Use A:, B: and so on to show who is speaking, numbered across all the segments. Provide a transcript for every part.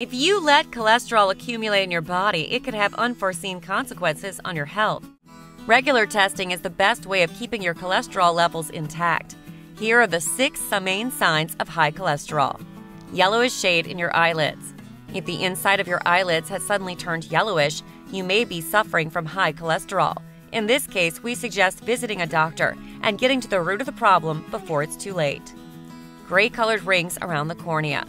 A: If you let cholesterol accumulate in your body, it could have unforeseen consequences on your health. Regular testing is the best way of keeping your cholesterol levels intact. Here are the six main signs of high cholesterol yellowish shade in your eyelids. If the inside of your eyelids has suddenly turned yellowish, you may be suffering from high cholesterol. In this case, we suggest visiting a doctor and getting to the root of the problem before it's too late. Gray colored rings around the cornea.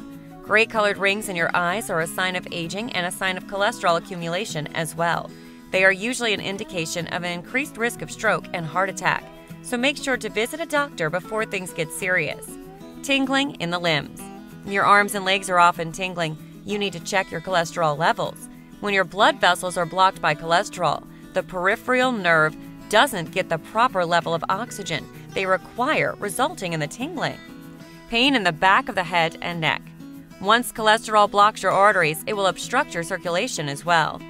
A: Gray colored rings in your eyes are a sign of aging and a sign of cholesterol accumulation as well. They are usually an indication of an increased risk of stroke and heart attack, so make sure to visit a doctor before things get serious. Tingling in the limbs. Your arms and legs are often tingling. You need to check your cholesterol levels. When your blood vessels are blocked by cholesterol, the peripheral nerve doesn't get the proper level of oxygen they require, resulting in the tingling. Pain in the back of the head and neck. Once cholesterol blocks your arteries, it will obstruct your circulation as well.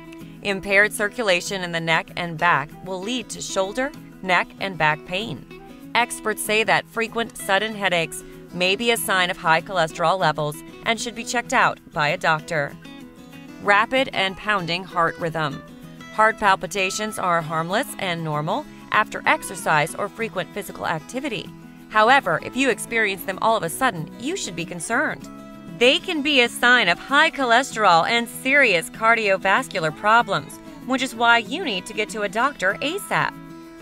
A: Impaired circulation in the neck and back will lead to shoulder, neck, and back pain. Experts say that frequent sudden headaches may be a sign of high cholesterol levels and should be checked out by a doctor. Rapid and pounding heart rhythm. Heart palpitations are harmless and normal after exercise or frequent physical activity. However, if you experience them all of a sudden, you should be concerned. They can be a sign of high cholesterol and serious cardiovascular problems, which is why you need to get to a doctor ASAP.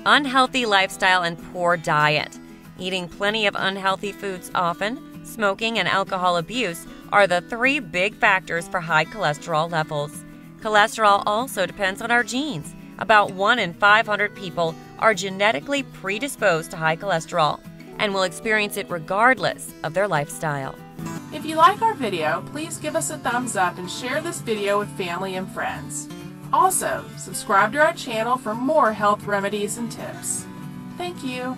A: Unhealthy lifestyle and poor diet. Eating plenty of unhealthy foods often, smoking, and alcohol abuse are the three big factors for high cholesterol levels. Cholesterol also depends on our genes. About 1 in 500 people are genetically predisposed to high cholesterol and will experience it regardless of their lifestyle.
B: If you like our video, please give us a thumbs up and share this video with family and friends. Also, subscribe to our channel for more health remedies and tips. Thank you.